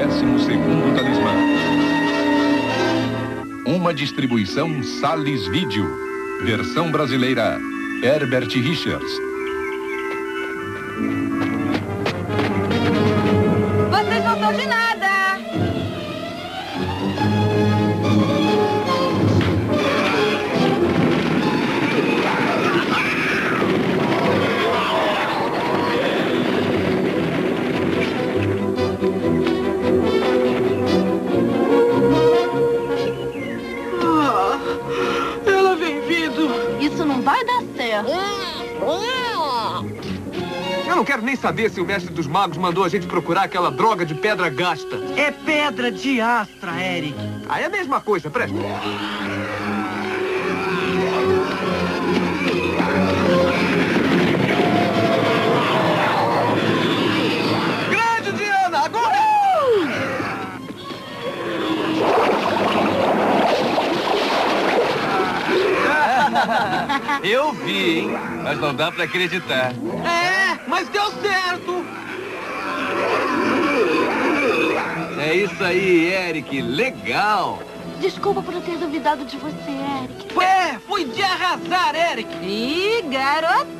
Décimo segundo talismã. Uma distribuição Sales Vídeo. Versão brasileira Herbert Richards. Vocês não são de nada. Não vai dar certo. Eu não quero nem saber se o mestre dos magos mandou a gente procurar aquela droga de pedra gasta. É pedra de astra, Eric. Aí é a mesma coisa, presta. Eu vi, hein? Mas não dá pra acreditar. É, mas deu certo! É isso aí, Eric. Legal. Desculpa por eu ter duvidado de você, Eric. É, foi de arrasar, Eric. Ih, garotão!